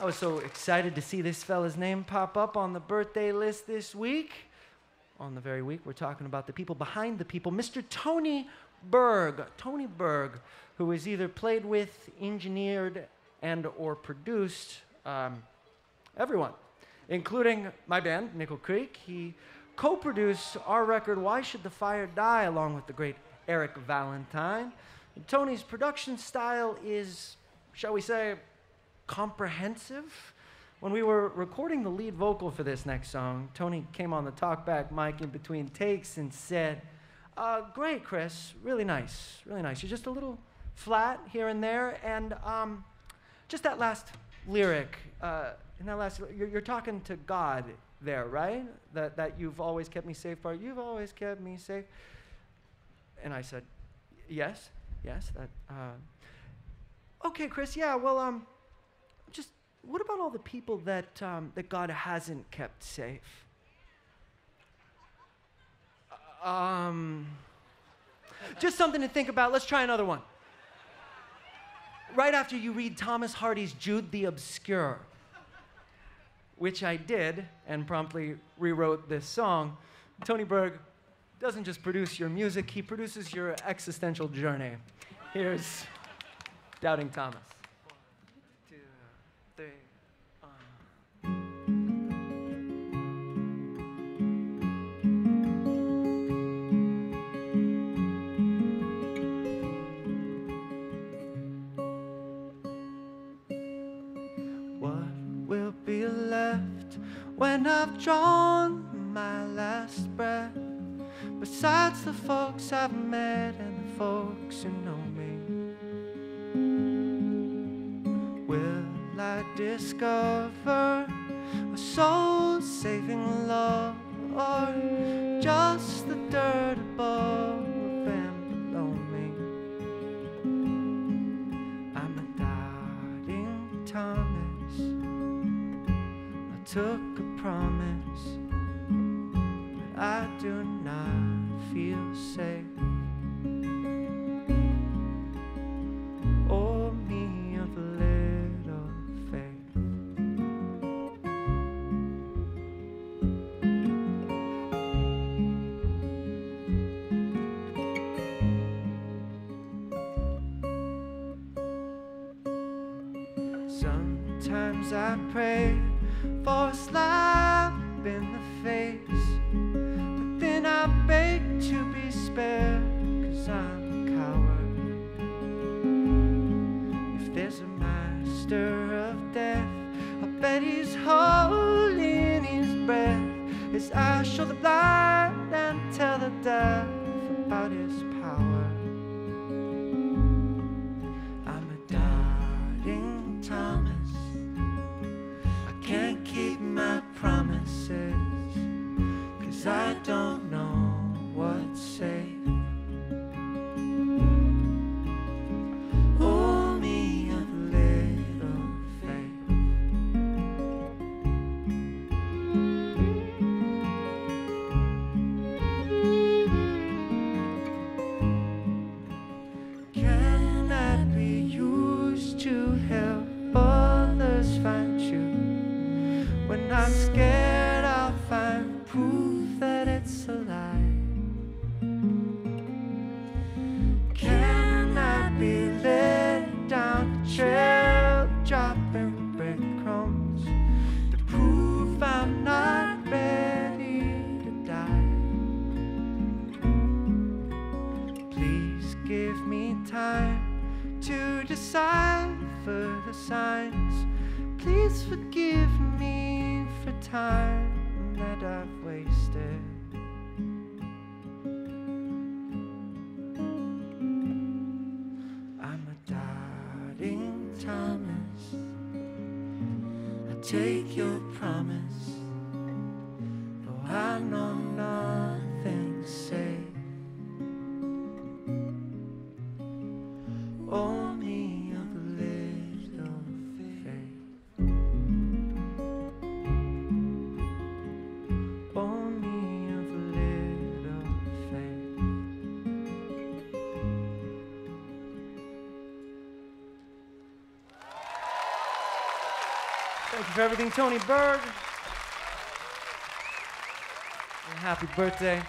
I was so excited to see this fella's name pop up on the birthday list this week. On the very week, we're talking about the people behind the people, Mr. Tony Berg. Tony Berg, who has either played with, engineered, and or produced um, everyone, including my band, Nickel Creek. He co-produced our record, Why Should the Fire Die, along with the great Eric Valentine. And Tony's production style is, shall we say, comprehensive. When we were recording the lead vocal for this next song, Tony came on the talkback mic in between takes and said, uh, Great, Chris, really nice, really nice. You're just a little flat here and there, and um, just that last lyric, uh, in that last, you're, you're talking to God there, right? That, that you've always kept me safe part. You've always kept me safe. And I said, Yes, yes. That. Uh, okay, Chris. Yeah. Well, um, what about all the people that um, that God hasn't kept safe? Um, just something to think about. Let's try another one. Right after you read Thomas Hardy's Jude the Obscure, which I did and promptly rewrote this song, Tony Berg doesn't just produce your music, he produces your existential journey. Here's Doubting Thomas. What will be left when I've drawn my last breath? Besides the folks I've met and the folks who know discover a soul saving love or just the dirt above and below me? I'm a doubting Thomas. I took a promise, but I do not feel safe. Sometimes I pray for a slap in the face, but then I beg to be spared, cause I'm a coward. If there's a master of death, I bet he's holding his breath as I show the blind and tell the deaf time to decipher the signs. Please forgive me for time that I've wasted. I'm a doubting Thomas. I take your promise, though I know Thank you for everything, Tony Berg. And happy birthday.